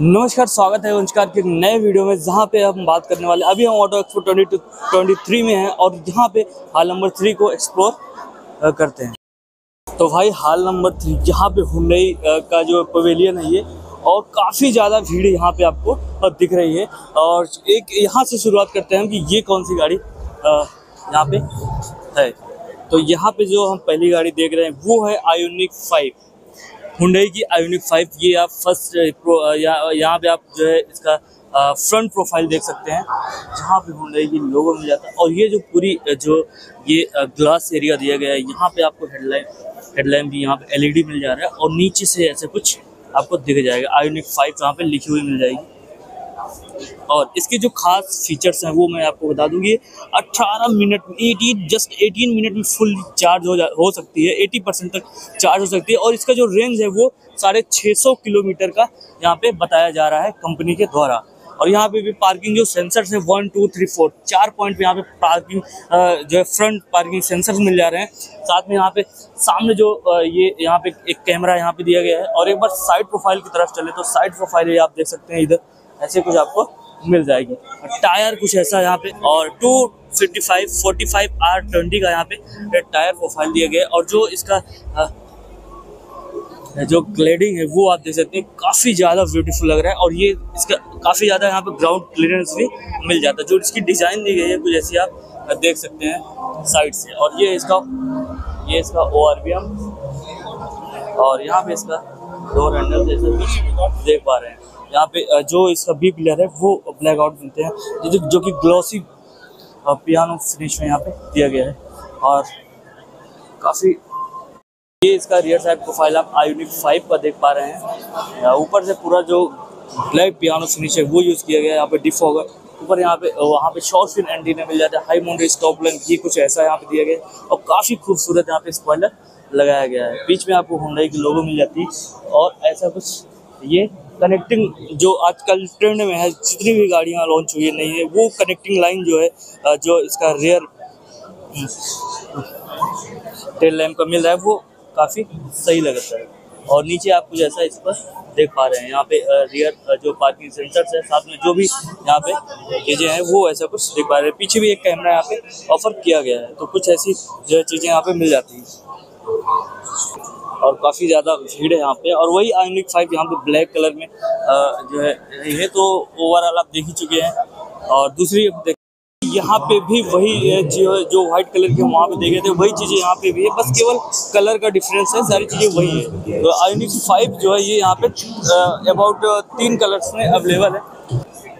नमस्कार, स्वागत है वंशकार के नए वीडियो में, जहाँ पे हम बात करने वाले, अभी हम auto expo twenty two twenty three में हैं और यहाँ पे हाल नंबर थ्री को एक्सप्लोर करते हैं। तो भाई, हाल नंबर थ्री यहाँ पे हुंडई का जो पवेलियन है ये, और काफ़ी ज़्यादा भीड़ यहाँ पे आपको दिख रही है। और एक यहाँ से शुरुआत करते हैं कि ये कौन सी गाड़ी यहाँ पे है। तो यहाँ पे जो हम पहली गाड़ी देख रहे हैं, वो है आयोनिक फाइव हुंडई की आयोनिक फाइव ये आप फ़र्स्ट यहाँ पे आप जो है इसका फ्रंट प्रोफ़ाइल देख सकते हैं, जहाँ पे हुडई की लोगो मिल जाता है। और ये जो पूरी जो ये ग्लास एरिया दिया गया है, यहाँ पे आपको हेडलाइन हेडलाइन भी यहाँ पे एलईडी मिल जा रहा है और नीचे से ऐसे कुछ आपको दिख जाएगा। आयोनिक फाइव यहाँ पे लिखी हुई मिल जाएगी। और इसके जो खास फीचर्स हैं वो मैं आपको बता दूँगी। 18 मिनट में 18 जस्ट 18 मिनट में फुल चार्ज हो जा, हो सकती है 80 परसेंट तक चार्ज हो सकती है। और इसका जो रेंज है वो साढ़े छः सौ किलोमीटर का यहाँ पे बताया जा रहा है कंपनी के द्वारा। और यहाँ पे भी पार्किंग जो सेंसर्स है वन टू थ्री फोर चार पॉइंट यहाँ पे पार्किंग जो है फ्रंट पार्किंग सेंसर्स मिल जा रहे हैं। साथ में यहाँ पे सामने जो ये यहाँ पे एक कैमरा यहाँ पे दिया गया है। और एक बार साइड प्रोफ़ाइल की तरफ़ चले तो साइड प्रोफ़ाइल ये आप देख सकते हैं इधर। ऐसे कुछ आपको मिल जाएगी। टायर कुछ ऐसा यहाँ पे, और two fifty five forty five R twenty का यहाँ पे टायर प्रोफ़ाइल दिया गया और जो इसका जो ग्लेडिंग है, वो आप देख सकते हैं, काफ़ी ज़्यादा ब्यूटीफुल लग रहा है। और ये इसका काफ़ी ज़्यादा यहाँ पे ग्राउंड क्लियरेंस भी मिल जाता है। जो इसकी डिज़ाइन दी गई है, कुछ ऐसी आप देख सकते हैं साइड से। और ये इसका ये इसका ओआरवीएम और यहाँ पे इसका डोर हैंडल जैसे कुछ देख पा रहे हैं। यहाँ पे जो इसका बी प्लेयर है, वो ब्लैक आउट मिलते हैं। जो जो कि ग्लॉसी पियानो फिनिश में यहाँ पे दिया गया है। और काफ़ी, ये इसका रियर साइड प्रोफ़ाइल आप आयोनिक फाइव का देख पा रहे हैं। ऊपर से पूरा जो ब्लैक पियानो फिनिश है, वो यूज़ किया गया है। यहाँ पे डिफ होगा। ऊपर यहाँ पे वहाँ पे शॉर्ट फिन एंटीना मिल जाता है। हाई माउंटेड स्टॉप लेंथ ये कुछ ऐसा यहाँ पे दिया गया और काफ़ी खूबसूरत यहाँ पे स्पॉइलर लगाया गया है। बीच में आपको हुंडई की लोगो मिल जाती है। और ऐसा कुछ, ये कनेक्टिंग जो आजकल ट्रेंड में है, जितनी भी गाड़ियाँ लॉन्च हुई है नहीं है, वो कनेक्टिंग लाइन जो है जो इसका रेयर टेल लैम्प का मिल रहा है, वो काफ़ी सही लगता है। और नीचे आप कुछ ऐसा इस पर देख पा रहे हैं। यहाँ पे रियर जो पार्किंग सेंसर्स है, साथ में जो भी यहाँ पे चीज़ें हैं, वो ऐसा कुछ देख पा रहे हैं। पीछे भी एक कैमरा यहाँ पे ऑफ़र किया गया है तो कुछ ऐसी जो चीज़ें यहाँ पे मिल जाती हैं। और काफ़ी ज़्यादा भीड़ है यहाँ पे। और वही आयोनिक फाइव यहाँ पे ब्लैक कलर में जो है है तो ओवरऑल आप देख ही चुके हैं। और दूसरी यहाँ पे भी वही जो जो व्हाइट कलर के वहाँ पे देखे थे, वही चीज़ें यहाँ पे भी है। बस केवल कलर का डिफरेंस है, सारी चीज़ें वही है। तो आयोनिक फाइव जो है, ये यहाँ पे अबाउट तीन कलर्स में अवेलेबल है।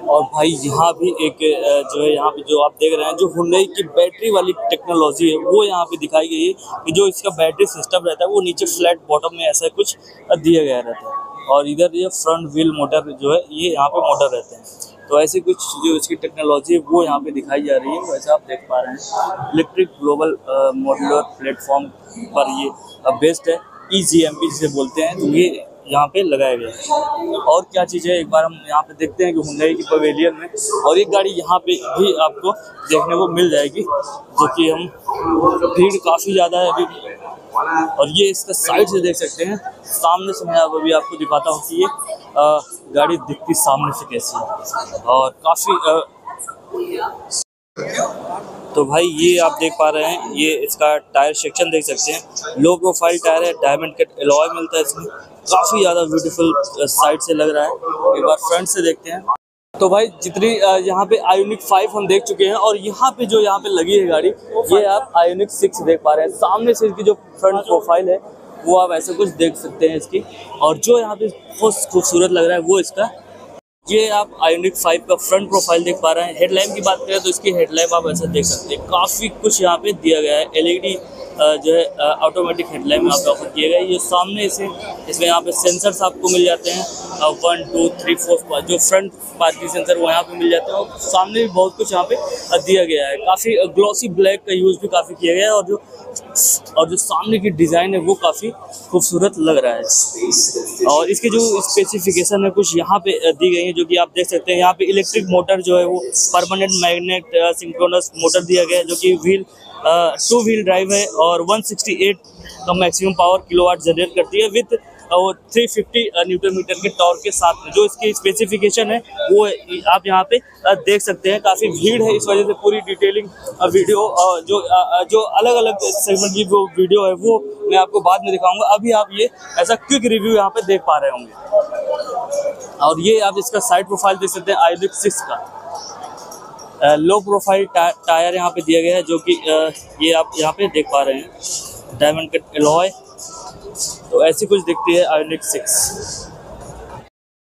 और भाई यहाँ भी एक जो है यहाँ पे जो आप देख रहे हैं, जो हुंडई की बैटरी वाली टेक्नोलॉजी है, वो यहाँ पे दिखाई गई है कि जो इसका बैटरी सिस्टम रहता है, वो नीचे फ्लैट बॉटम में ऐसा कुछ दिया गया रहता है। और इधर ये फ्रंट व्हील मोटर जो है, ये यहाँ पे मोटर रहते हैं। तो ऐसे कुछ जो इसकी टेक्नोलॉजी है, वो यहाँ पे दिखाई जा रही है, वैसे आप देख पा रहे हैं। इलेक्ट्रिक ग्लोबल मॉड्यूलर प्लेटफॉर्म पर ये बेस्ट है ई जी एम पी जिसे बोलते हैं। तो ये यहाँ पे लगाया गया है। और क्या चीज़ है? एक बार हम यहाँ पे देखते हैं कि हुंडई की पवेलियन में और एक गाड़ी यहाँ पे भी आपको देखने को मिल जाएगी, जो कि हम भीड़ काफ़ी ज़्यादा है अभी और ये इसका साइड से देख सकते हैं। सामने से मैं अब अभी आपको दिखाता हूँ कि ये गाड़ी दिखती सामने से कैसी है। और काफ़ी तो भाई ये आप देख पा रहे हैं, ये इसका टायर सेक्शन देख सकते हैं। लो प्रोफ़ाइल टायर है डायमंड कट एलॉय मिलता है इसमें। काफ़ी ज़्यादा ब्यूटीफुल साइड से लग रहा है। एक बार फ्रंट से देखते हैं। तो भाई, जितनी यहाँ पे आयोनिक फाइव हम देख चुके हैं और यहाँ पे जो यहाँ पे लगी है गाड़ी, ये आप आयोनिक सिक्स देख पा रहे हैं। सामने से इसकी जो फ्रंट प्रोफ़ाइल है, वो आप ऐसे कुछ देख सकते हैं इसकी। और जो यहाँ पे बहुत खूबसूरत लग रहा है, वो इसका, ये आप आयोनिक फाइव का फ्रंट प्रोफ़ाइल देख पा रहे हैं। हेडलाइट की बात करें तो इसकी हेडलाइट आप ऐसा देख सकते हैं। काफ़ी कुछ यहाँ पे दिया गया है। एलईडी जो है ऑटोमेटिक हेडलाइन में आप ऑफ़र किया गया ये सामने इसे इसमें यहाँ पे सेंसर्स आपको मिल जाते हैं। वन टू थ्री फोर जो फ्रंट पार्किंग सेंसर वो यहाँ पे मिल जाते हैं। और सामने भी बहुत कुछ यहाँ पे दिया गया है। काफ़ी ग्लॉसी ब्लैक का यूज़ भी काफ़ी किया गया है और जो और जो सामने की डिज़ाइन है वो काफ़ी खूबसूरत लग रहा है। और इसके जो स्पेसिफिकेशन है, कुछ यहाँ पे दी गई है जो कि आप देख सकते हैं। यहाँ पे इलेक्ट्रिक मोटर जो है वो परमानेंट मैग्नेट सिंक्रोनस मोटर दिया गया है, जो कि व्हील टू व्हील ड्राइव है और 168 का मैक्सिमम पावर किलोवाट जनरेट करती है विथ और 350 न्यूटन मीटर के टॉर्क के साथ में। जो इसकी स्पेसिफिकेशन है, वो आप यहाँ पे देख सकते हैं। काफ़ी भीड़ है इस वजह से पूरी डिटेलिंग वीडियो जो जो अलग अलग सेगमेंट की जो वीडियो है, वो मैं आपको बाद में दिखाऊँगा। अभी आप ये, ऐसा क्विक रिव्यू यहाँ पे देख पा रहे होंगे। और ये आप इसका साइड प्रोफ़ाइल देख सकते हैं आई सिक्स का। लो प्रोफ़ाइल टायर यहाँ पे दिया गया है, जो कि ये आप यहाँ पे देख पा रहे हैं। डायमंड कट एलॉय तो ऐसी कुछ दिखती है आयोनिक सिक्स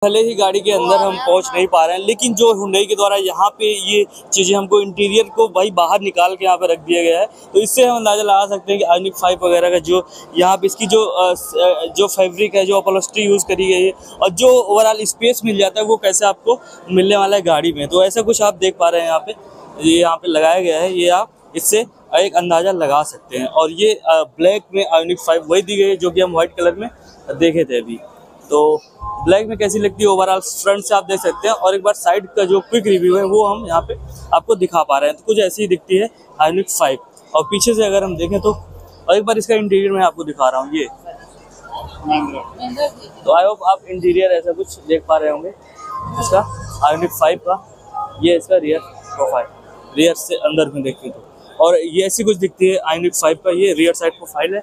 भले ही गाड़ी के अंदर हम पहुँच नहीं पा रहे हैं, लेकिन जो हुंडई के द्वारा यहाँ पे ये चीज़ें हमको इंटीरियर को भाई बाहर निकाल के यहाँ पे रख दिया गया है तो इससे हम अंदाज़ा लगा सकते हैं कि आयोनिक फाइव वगैरह का जो यहाँ पे इसकी जो जो फैब्रिक है, जो अपलस्ट्री यूज़ करी गई है, और जो ओवरऑल स्पेस मिल जाता है, वो कैसे आपको मिलने वाला है गाड़ी में। तो ऐसा कुछ आप देख पा रहे हैं यहाँ पे, ये यहाँ पे लगाया गया है, ये आप इससे एक अंदाज़ा लगा सकते हैं। और ये ब्लैक में आयोनिक फाइव वही दी गई है जो कि हम व्हाइट कलर में देखे थे अभी। तो ब्लैक में कैसी लगती है ओवरऑल फ्रंट से आप देख सकते हैं। और एक बार साइड का जो क्विक रिव्यू है, वो हम यहाँ पे आपको दिखा पा रहे हैं। तो कुछ ऐसी ही दिखती है आयोनिक फाइव और पीछे से अगर हम देखें तो और एक बार इसका इंटीरियर मैं आपको दिखा रहा हूँ। ये। तो आई होप आप इंटीरियर ऐसा कुछ देख पा रहे होंगे। इसका आयोनिक फाइव का, ये इसका रियर प्रोफ़ाइल रियर से अंदर में देखें तो। और ये ऐसी कुछ दिखती है आयोनिक फाइव का ये रियर साइड प्रोफ़ाइल है।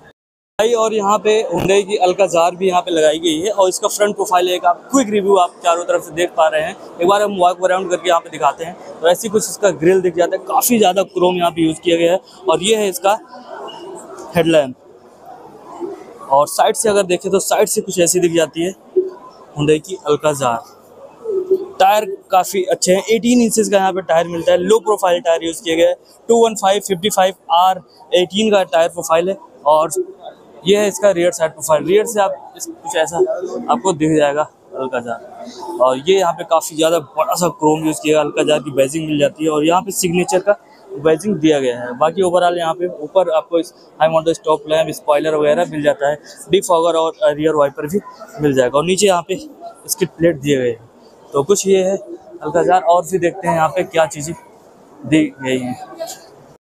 भाई, और यहाँ पे हुंडई की अलकाजार भी यहाँ पे लगाई गई है और इसका फ्रंट प्रोफ़ाइल एक आप क्विक रिव्यू आप चारों तरफ़ से देख पा रहे हैं। एक बार हम वॉक अराउंड करके यहाँ पे दिखाते हैं। तो ऐसी कुछ इसका ग्रिल दिख जाता है। काफ़ी ज़्यादा क्रोम यहाँ पे यूज़ किया गया है और ये है इसका हेडलैम्प और साइड से अगर देखें तो साइड से कुछ ऐसी दिख जाती है हुंडई की अलकाजार टायर काफ़ी अच्छे हैं। 18 इंचेस का यहाँ पे टायर मिलता है। लो प्रोफ़ाइल टायर यूज़ किए गए two one five fifty five R eighteen का टायर प्रोफ़ाइल है। और ये है इसका रियर साइड प्रोफ़ाइल रियर से आप कुछ ऐसा आपको दिख जाएगा हल्का जार और ये यहाँ पे काफ़ी ज़्यादा बड़ा सा क्रोम यूज़ किया गया हल्का जार की बैजिंग मिल जाती है। और यहाँ पे सिग्नेचर का बैजिंग दिया गया है। बाकी ओवरऑल यहाँ पे ऊपर आपको इस high model stop lamp spoiler वगैरह मिल जाता है। डिफॉगर और रियर वाइपर भी मिल जाएगा। और नीचे यहाँ पे इसकी प्लेट दिए गए हैं। तो कुछ ये है अलकाजार और भी देखते हैं यहाँ पे क्या चीज़ें दी गई हैं।